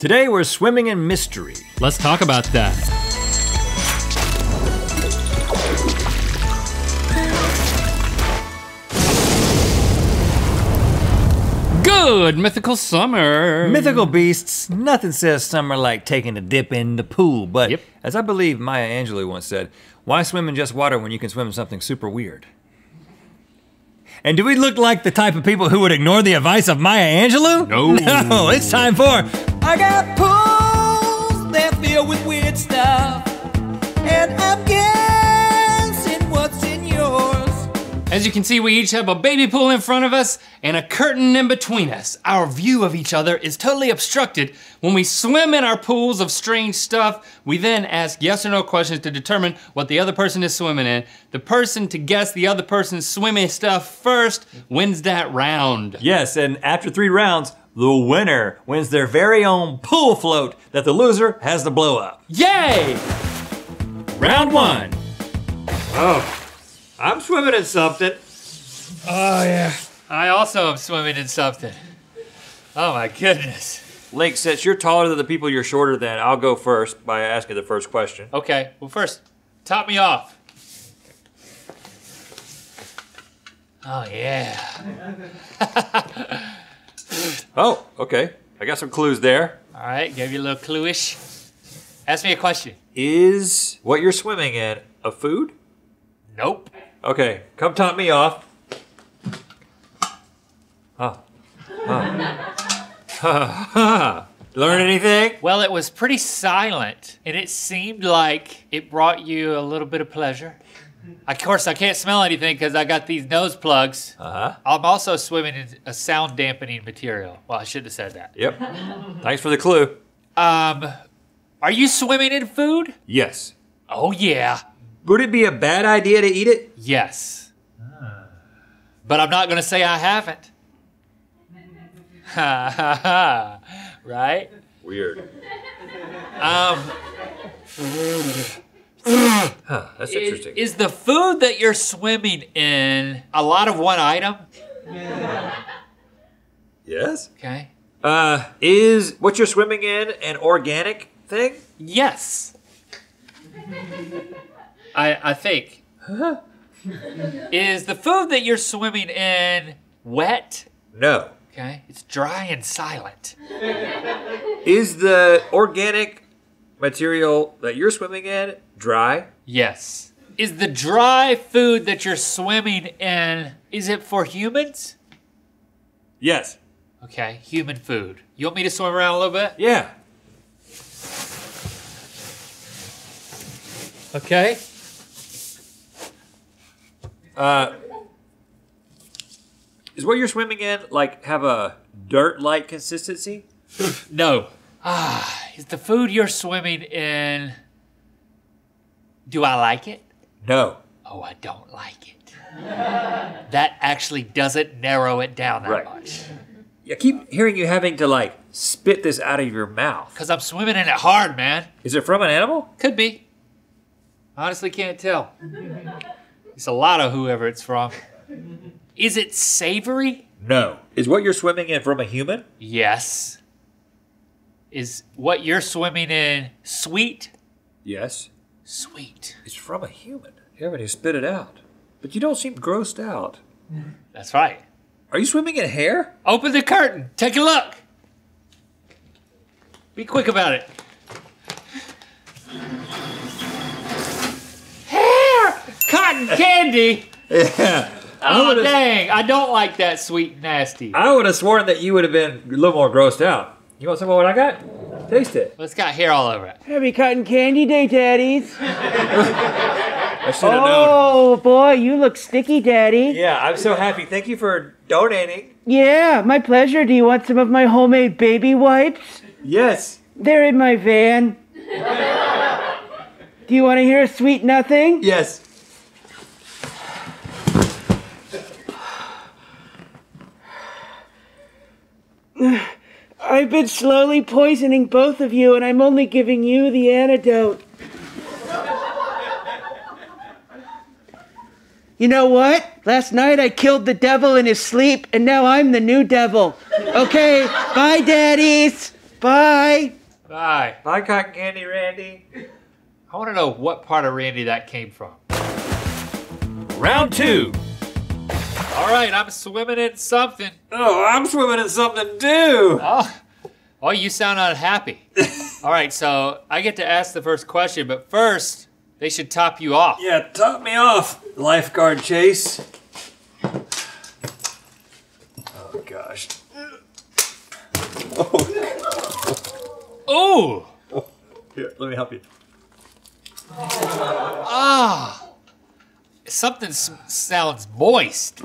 Today we're swimming in mystery. Let's talk about that. Good mythical summer. Mythical beasts, nothing says summer like taking a dip in the pool, but Yep. as I believe Maya Angelou once said, why swim in just water when you can swim in something super weird? And do we look like the type of people who would ignore the advice of Maya Angelou? No. No, it's time for I got pools that filled with weird stuff, and I'm guessing what's in yours. As you can see, we each have a baby pool in front of us and a curtain in between us. Our view of each other is totally obstructed. When we swim in our pools of strange stuff, we then ask yes or no questions to determine what the other person is swimming in. The person to guess the other person's swimming stuff first wins that round. Yes, and after three rounds, the winner wins their very own pool float that the loser has to blow up. Yay! Round one. Oh, I'm swimming in something. Oh yeah. I also am swimming in something. Oh my goodness. Link, since you're taller than the people you're shorter than, I'll go first by asking the first question. Okay, well first, top me off. Oh yeah. Oh, okay. I got some clues there. All right, gave you a little cluish. Ask me a question. Is what you're swimming in a food? Nope. Okay, come top me off. Oh. Oh. Learn anything? Well, it was pretty silent, and it seemed like it brought you a little bit of pleasure. Of course, I can't smell anything because I got these nose plugs. Uh huh. I'm also swimming in a sound dampening material. Well, I should have said that. Yep. Thanks for the clue. Um, are you swimming in food? Yes. Oh yeah. Would it be a bad idea to eat it? Yes. But I'm not going to say I haven't. Ha ha ha. Right? Weird. Um, Huh, that's is, interesting. is the food that you're swimming in a lot of one item? yes? Okay. Uh, is what you're swimming in an organic thing? Yes. I I think. Is the food that you're swimming in wet? No. Okay. It's dry and silent. Is the organic material that you're swimming in dry? Yes. Is the dry food that you're swimming in, is it for humans? Yes. Okay, human food. You want me to swim around a little bit? Yeah. Okay. Uh, is what you're swimming in like have a dirt-like consistency? No. Ah, is the food you're swimming in, do I like it? No. Oh, I don't like it. that actually doesn't narrow it down that Right. much. I keep hearing you having to like spit this out of your mouth. Because I'm swimming in it hard, man. Is it from an animal? Could be. Honestly, can't tell. It's a lot of whoever it's from. Is it savory? No. Is what you're swimming in from a human? Yes. Is what you're swimming in sweet? Yes. Sweet. It's from a human. You haven't even spit it out. But you don't seem grossed out. That's right. Are you swimming in hair? Open the curtain. Take a look. Be quick about it. Hair! Cotton candy! Yeah. Oh, would've- dang. I don't like that sweet nasty. I would have sworn that you would have been a little more grossed out. You want some of what I got? Taste it. Well, it's got hair all over it. Happy Cotton Candy Day, Daddies. I should have known. Oh, boy, you look sticky, Daddy. Yeah, I'm so happy. Thank you for donating. Yeah, my pleasure. Do you want some of my homemade baby wipes? Yes. They're in my van. Do you want to hear a sweet nothing? Yes. I've been slowly poisoning both of you, and I'm only giving you the antidote. You know what? Last night I killed the devil in his sleep, and now I'm the new devil. Okay, bye, daddies. Bye. Bye. Bye, cotton candy, Randy. I want to know what part of Randy that came from. Round two. All right, I'm swimming in something. Oh, I'm swimming in something too. Oh, oh, you sound unhappy. All right, so I get to ask the first question, but first they should top you off. Yeah, top me off, lifeguard Chase. Oh gosh. Oh. Here, let me help you. ah, something s- sounds moist.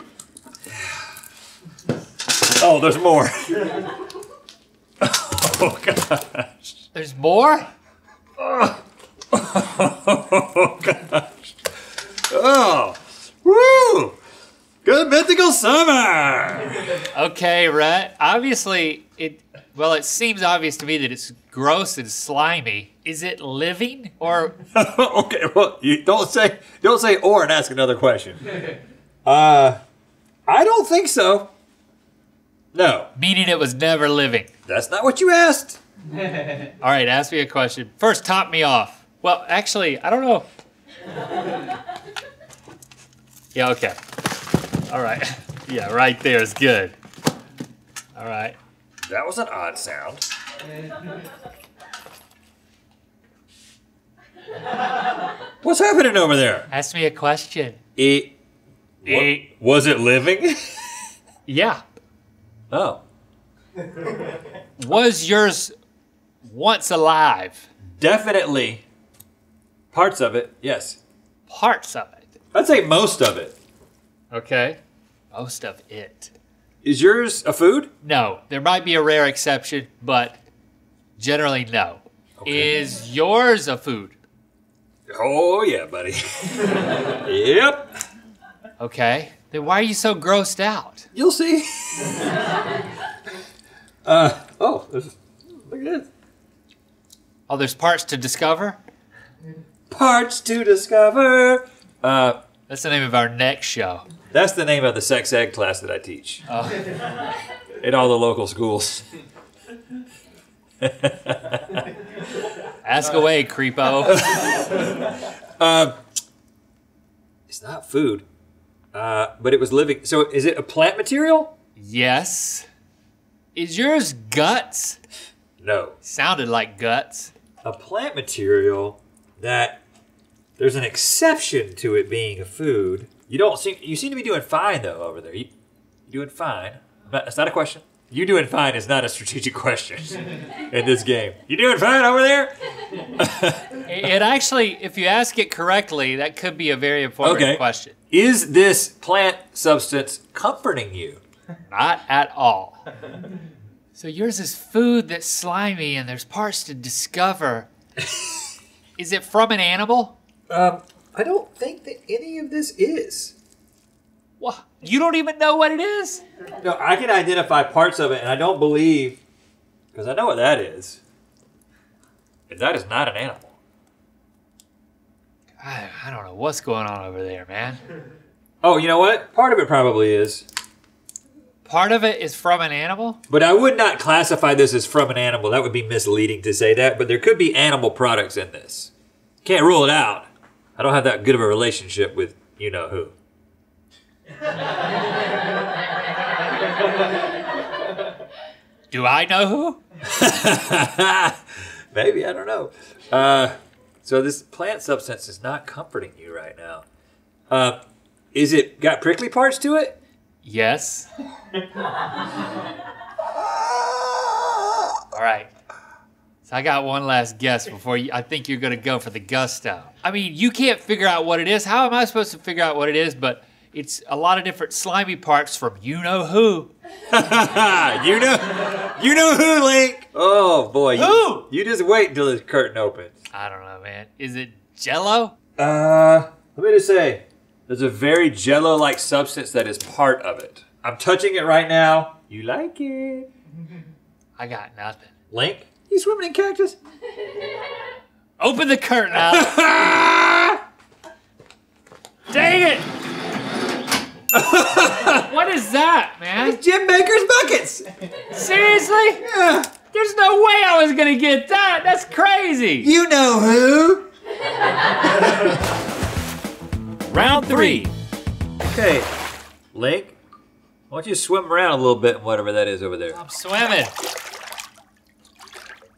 Oh, there's more. oh gosh. There's more. Oh, gosh! Oh, woo! Good mythical summer. Okay, Rhett. Obviously, it. Well, it seems obvious to me that it's gross and slimy. Is it living or? okay, well, you don't say don't say or and ask another question. Uh, I don't think so. No, Meaning it was never living. that's not what you asked. All right, ask me a question. First, top me off. Well, actually, I don't know. Yeah, okay. All right. Yeah, right there is good. All right. That was an odd sound. What's happening over there? Ask me a question. It Eh, was it living? yeah. Oh, Was yours once alive? definitely. Parts of it, yes. Parts of it. I'd say most of it. Okay. Most of it. Is yours a food? No, there might be a rare exception, but generally no. Is yours a food? Oh yeah, buddy. yep. Okay. Then why are you so grossed out? You'll see. uh oh, there's, look at this. Oh, there's parts to discover? Parts to discover. Uh, That's the name of our next show. that's the name of the sex ed class that I teach Oh. in all the local schools. Ask away, creepo. It's not food, uh, but it was living. So is it a plant material? yes. Is yours guts? No. Sounded like guts. A plant material that there's an exception to it being a food. You don't seem you seem to be doing fine though over there. You doing fine. But that's not a question. You doing fine is not a strategic question in this game. You doing fine over there? It it actually, if you ask it correctly, that could be a very important Okay. question. Is this plant substance comforting you? Not at all. So yours is food that's slimy and there's parts to discover. is it from an animal? Um, I don't think that any of this is. What? You don't even know what it is? No, I can identify parts of it, and I don't believe because I know what that is. And that is not an animal. I, I don't know what's going on over there, man. Oh, you know what? Part of it probably is. Part of it is from an animal? But I would not classify this as from an animal. That would be misleading to say that. But there could be animal products in this. Can't rule it out. I don't have that good of a relationship with you know who. Do I know who? Maybe I don't know. Uh, so this plant substance is not comforting you right now. Uh, is it got prickly parts to it? Yes. All right. So I got one last guess before you. I think you're gonna go for the gusto. I mean, you can't figure out what it is. How am I supposed to figure out what it is? But it's a lot of different slimy parts from you know who. you know, you know who, Link. Oh boy, you, Who? You just wait until the curtain opens. I don't know, man. Is it Jello? Uh, let me just say, there's a very jello-like substance that is part of it. I'm touching it right now. You like it? I got nothing. Link, you swimming in cactus? Open the curtain out. Dang it! What is that, man? It's Jim Bakker's buckets. Seriously? Yeah. There's no way I was gonna get that. That's crazy. You know who? Round three. Okay, Link, why don't you swim around a little bit in whatever that is over there? I'm swimming.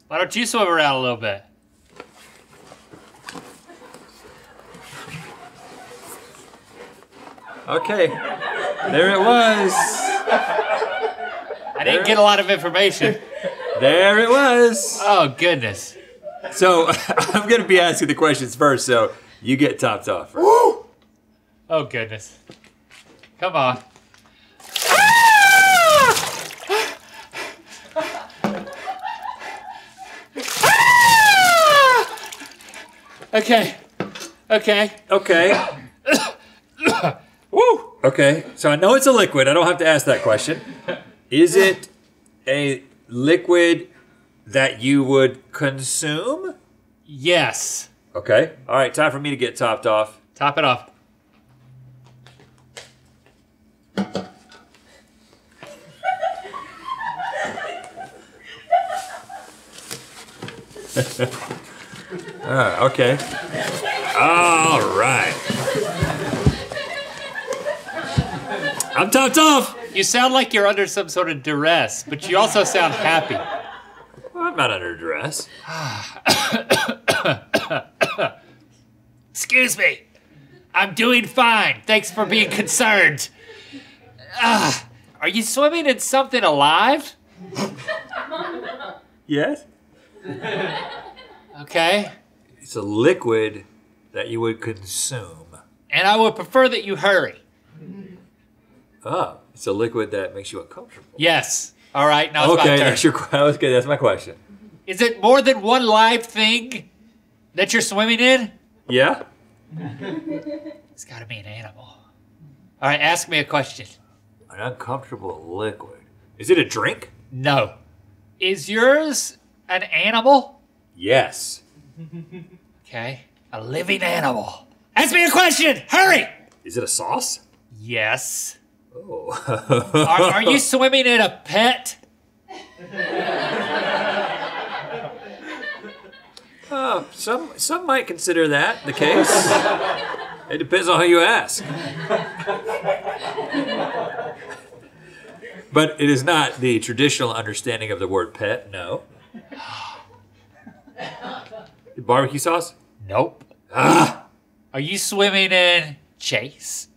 Why don't you swim around a little bit? Okay, there it was. I didn't get a lot of information. There it was. Oh goodness. So I'm gonna be asking the questions first, so you get topped off. First. Oh goodness. Come on. Ah! Okay. Okay. Okay. Woo! Okay. So I know it's a liquid. I don't have to ask that question. Is it a liquid that you would consume? Yes. Okay. All right. Time for me to get topped off. Top it off. Ah, okay. All right. I'm topped off. You sound like you're under some sort of duress, but you also sound happy. Well, I'm not under duress. Excuse me. I'm doing fine. Thanks for being concerned. Ah, are you swimming in something alive? Yes. Okay. It's a liquid that you would consume. And I would prefer that you hurry. Oh, it's a liquid that makes you uncomfortable. Yes. All right, now it's Okay, that's your. que- Okay, that's my question. Is it more than one live thing that you're swimming in? Yeah. It's gotta be an animal. All right, ask me a question. An uncomfortable liquid. Is it a drink? No. Is yours an animal? Yes. Okay. A living animal. Ask me a question! Hurry! Is it a sauce? Yes. Oh. Are, are you swimming in a pet? Uh, some some might consider that the case. it depends on who you ask. but it is not the traditional understanding of the word pet. No. Barbecue sauce? Nope. Are you swimming in Chase?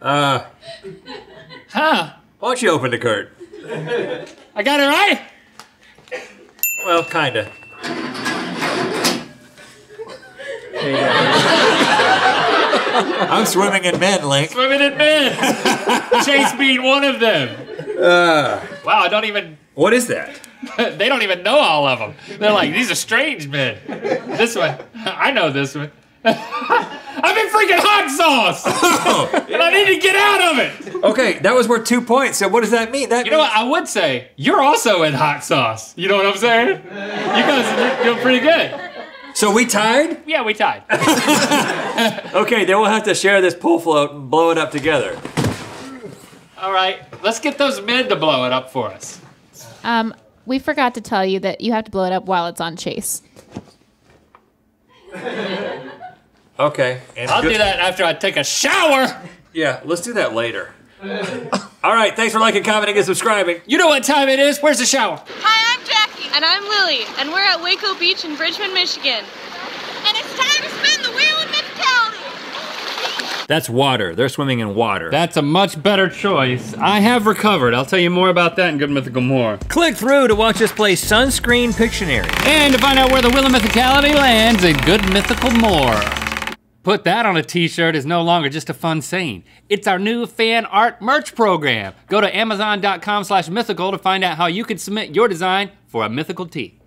Uh, Huh? why don't you open the curtain? I got it right? Well, kinda. I'm swimming in men, Link. Swimming in men. Chase being one of them. Uh, Wow, I don't even. what is that? They don't even know all of them. They're like, these are strange men. This one, I know this one. I'm in freaking hot sauce, and I need to get out of it. Okay, that was worth two points. So what does that mean? That You know what? I would say you're also in hot sauce. You know what I'm saying? You guys are doing pretty good. So we tied? Yeah, we tied. Okay, then we'll have to share this pull float and blow it up together. All right, let's get those men to blow it up for us. Um, we forgot to tell you that you have to blow it up while it's on chase. Okay. And I'll good- do that after I take a shower. Yeah, let's do that later. All right, thanks for liking, commenting, and subscribing. You know what time it is? Where's the shower? Hi, I'm Jackie. And I'm Lily. And we're at Weko Beach in Bridgman, Michigan. And it's time to spin the wheel of mythicality. That's water. They're swimming in water. That's a much better choice. I have recovered. I'll tell you more about that in Good Mythical More. Click through to watch us play Sunscreen Pictionary. And to find out where the Wheel of Mythicality lands in Good Mythical More. Put that on a t-shirt is no longer just a fun saying. It's our new fan art merch program. Go to amazon.com slash mythical to find out how you can submit your design for a mythical tee.